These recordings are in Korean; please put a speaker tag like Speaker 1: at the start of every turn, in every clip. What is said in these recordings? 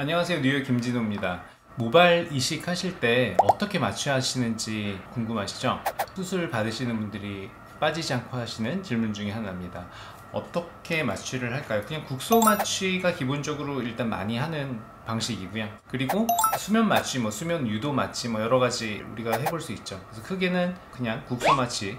Speaker 1: 안녕하세요. 뉴욕 김진호입니다. 모발 이식 하실 때 어떻게 마취하시는지 궁금하시죠? 수술 받으시는 분들이 빠지지 않고 하시는 질문 중에 하나입니다. 어떻게 마취를 할까요? 그냥 국소 마취가 기본적으로 일단 많이 하는 방식이고요. 그리고 수면 마취, 뭐 수면 유도 마취 뭐 여러 가지 우리가 해볼 수 있죠. 그래서 크게는 그냥 국소 마취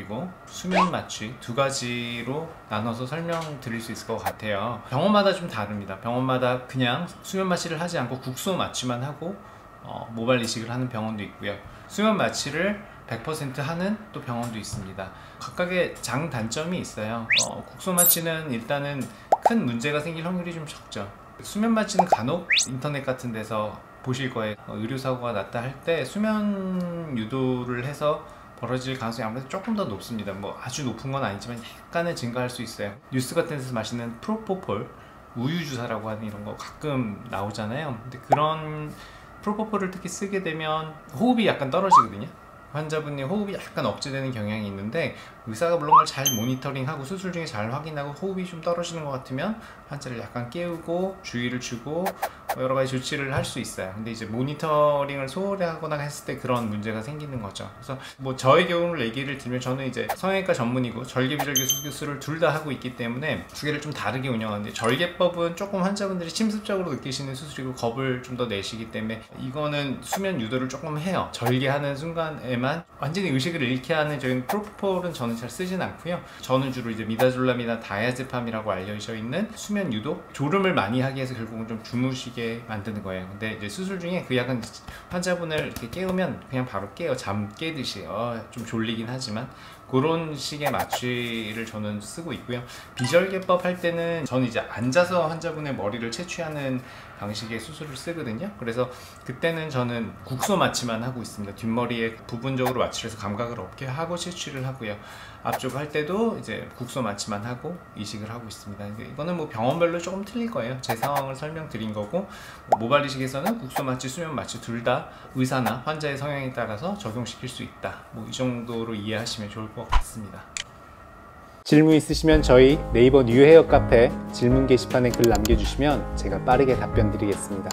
Speaker 1: 그리고 수면 마취 두 가지로 나눠서 설명드릴 수 있을 것 같아요. 병원마다 좀 다릅니다. 병원마다 그냥 수면 마취를 하지 않고 국소 마취만 하고 어, 모발 이식을 하는 병원도 있고요. 수면 마취를 100% 하는 또 병원도 있습니다. 각각의 장단점이 있어요. 어, 국소 마취는 일단은 큰 문제가 생길 확률이 좀 적죠. 수면 마취는 간혹 인터넷 같은 데서 보실 거예요. 어, 의료사고가 났다 할 때 수면 유도를 해서 벌어질 가능성이 아무래도 조금 더 높습니다. 뭐 아주 높은 건 아니지만 약간은 증가할 수 있어요. 뉴스 같은 데서 마시는 프로포폴 우유 주사라고 하는 이런 거 가끔 나오잖아요. 근데 그런 프로포폴을 특히 쓰게 되면 호흡이 약간 떨어지거든요. 환자분이 호흡이 약간 억제되는 경향이 있는데 의사가 물론 잘 모니터링하고 수술 중에 잘 확인하고 호흡이 좀 떨어지는 것 같으면 환자를 약간 깨우고 주의를 주고 뭐 여러 가지 조치를 할 수 있어요. 근데 이제 모니터링을 소홀히 하거나 했을 때 그런 문제가 생기는 거죠. 그래서 뭐 저의 경우를 얘기를 들면 저는 이제 성형외과 전문이고 절개 비절개 수술을 둘 다 하고 있기 때문에 두 개를 좀 다르게 운영하는데 절개법은 조금 환자분들이 침습적으로 느끼시는 수술이고 겁을 좀 더 내시기 때문에 이거는 수면 유도를 조금 해요. 절개하는 순간에만 완전히 의식을 잃게 하는 저희는 프로폴은 저는 잘 쓰진 않고요. 저는 주로 이제 미다졸람이나 다이아제팜이라고 알려져 있는 수면 유도 졸음을 많이 하기 위해서 결국은 좀 주무시 게 만드는 거예요. 근데 이제 수술 중에 그 약은 환자분을 이렇게 깨우면 그냥 바로 깨요. 잠 깨듯이 어, 좀 졸리긴 하지만 그런 식의 마취를 저는 쓰고 있고요. 비절개법 할 때는 저는 이제 앉아서 환자분의 머리를 채취하는 방식의 수술을 쓰거든요. 그래서 그때는 저는 국소 마취만 하고 있습니다. 뒷머리에 부분적으로 마취를 해서 감각을 없게 하고 채취를 하고요. 앞쪽 할 때도 이제 국소 마취만 하고 이식을 하고 있습니다. 이거는 뭐 병원별로 조금 틀릴 거예요. 제 상황을 설명드린 거고 모발 이식에서는 국소 마취, 수면 마취 둘 다 의사나 환자의 성향에 따라서 적용시킬 수 있다. 뭐 이 정도로 이해하시면 좋을 것 같습니다.
Speaker 2: 질문 있으시면 저희 네이버 뉴헤어 카페 질문 게시판에 글 남겨주시면 제가 빠르게 답변 드리겠습니다.